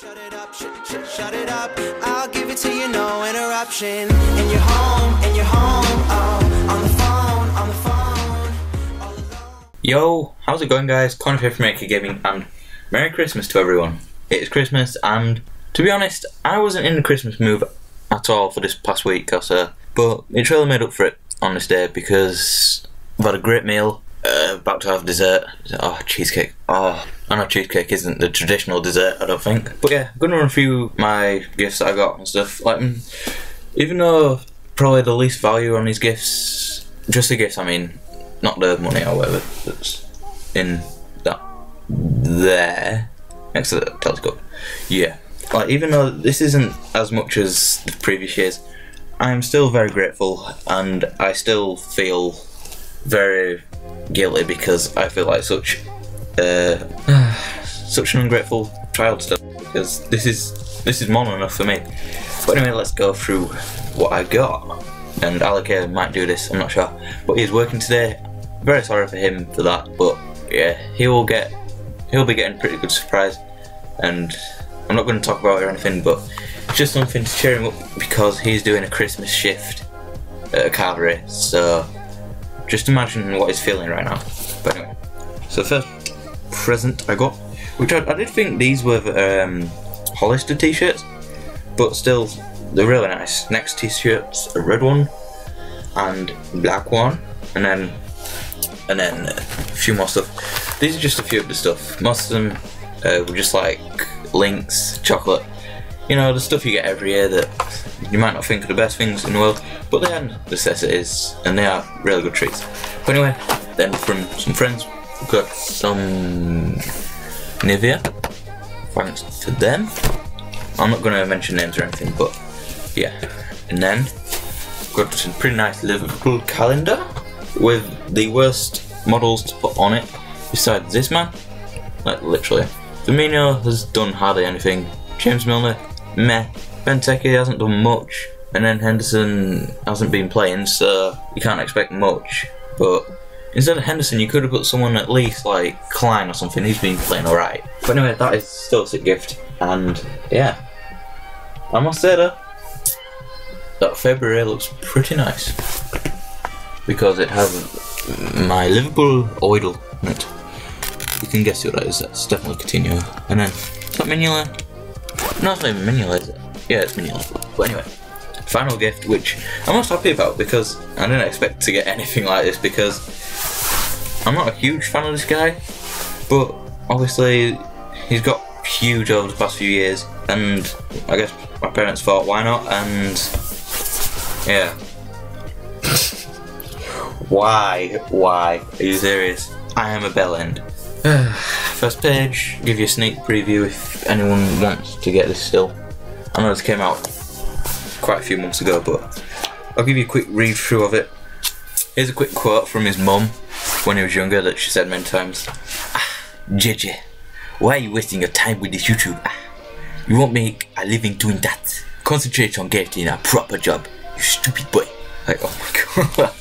Shut it up, sh- sh- shut it up. I'll give it to you, no interruption. And you're home, and you're home, oh, on the phone, on the phone. Yo, how's it going, guys? Connor here from Maker Gaming, and Merry Christmas to everyone. It's Christmas, and to be honest, I wasn't in the Christmas mood at all for this past week or so, but it's really made up for it on this day because I've had a great meal, uh, about to have dessert. Oh, cheesecake. Oh, I know cheesecake isn't the traditional dessert, I don't think. But yeah, I'm gonna run through my gifts that I got and stuff. Like, mm, even though probably the least value on these gifts, just the gifts, I mean, not the money or whatever that's in that there next to the telescope. Yeah, like even though this isn't as much as the previous years, I am still very grateful, and I still feel very guilty because I feel like such uh, such an ungrateful child still because this is this is more than enough for me. But anyway, let's go through what I got. And Alec might do this, I'm not sure. But he's working today. Very sorry for him for that, but yeah, he will get he'll be getting a pretty good surprise. And I'm not going to talk about it or anything, but just something to cheer him up because he's doing a Christmas shift at a cabaret. So just imagine what he's feeling right now. But anyway, so first present I got, which I, I did think these were um, Hollister t-shirts, but still they're really nice. Next t-shirt's a red one and black one, and then and then a few more stuff. These are just a few of the stuff. Most of them uh, were just like Lynx, chocolate, you know, the stuff you get every year that you might not think are the best things in the world, but they are necessities and they are really good treats. But anyway, then from some friends, got some Nivea. Thanks to them. I'm not going to mention names or anything, but yeah. And then got some pretty nice Liverpool calendar with the worst models to put on it besides this man. Like literally. Firmino has done hardly anything. James Milner, meh. Benteke hasn't done much. And then Henderson hasn't been playing, so you can't expect much. But instead of Henderson, you could have put someone at least like Klein or something. He's been playing alright. But anyway, that is still a sick gift. And yeah. I must say though, that February looks pretty nice. Because it has my Liverpool idol in it. You can guess who that is, that's definitely Coutinho. And then, is that Mignolet? No, it's not even Mignolet, is it? Yeah, it's Mignolet. But anyway, final gift, which I'm most happy about because I didn't expect to get anything like this because I'm not a huge fan of this guy, but obviously he's got huge over the past few years, and I guess my parents thought, why not? And yeah. why? Why? Are you serious? I am a bell end. First page, give you a sneak preview if anyone wants to get this still. I know this came out quite a few months ago, but I'll give you a quick read through of it. Here's a quick quote from his mum when he was younger that she said many times. Ah, JJ, why are you wasting your time with this YouTube? Ah, you won't make a living doing that. Concentrate on getting a proper job, you stupid boy. Like, oh my god.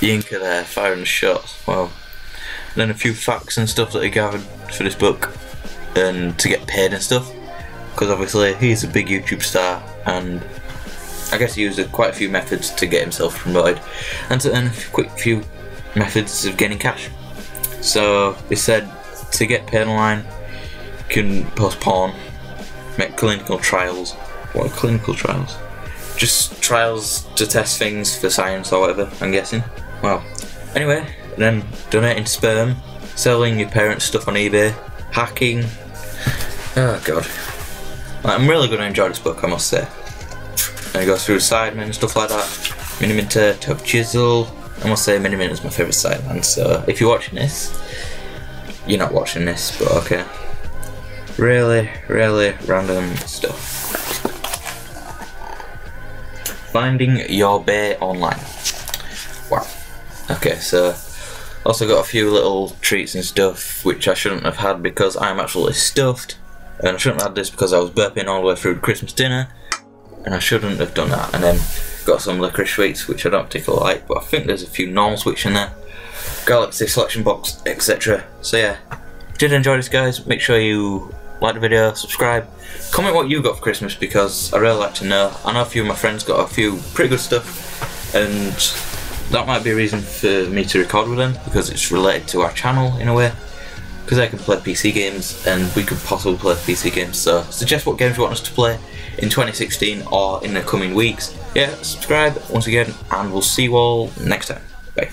Yinka there, firing shots. Wow. And then a few facts and stuff that he gathered for this book, and to get paid and stuff. Because obviously he's a big YouTube star, and I guess he used quite a few methods to get himself promoted, and to earn a quick few methods of getting cash. So he said to get paid online, you can post porn, make clinical trials. What are clinical trials? Just trials to test things for science or whatever, I'm guessing. Well, anyway, then donating sperm, selling your parents' stuff on eBay, hacking. Oh god. I'm really going to enjoy this book, I must say. And it goes through Sidemen and stuff like that. Miniminter, Top Chisel. I must say Miniminter is my favourite Sideman, so if you're watching this, you're not watching this, but okay. Really, really random stuff. Finding your bay online. Wow. Okay, so also got a few little treats and stuff which I shouldn't have had because I'm actually stuffed. And I shouldn't have had this because I was burping all the way through Christmas dinner. And I shouldn't have done that. And then got some licorice sweets which I don't particularly like, but I think there's a few normal sweets in there. Galaxy selection box, etc. So yeah, did enjoy this guys. Make sure you like the video, subscribe, comment what you got for Christmas because I really like to know. I know a few of my friends got a few pretty good stuff, and that might be a reason for me to record with them because it's related to our channel in a way. Because I can play PC games and we could possibly play PC games. So suggest what games you want us to play in 2016 or in the coming weeks. Yeah, subscribe once again, and we'll see you all next time. Bye.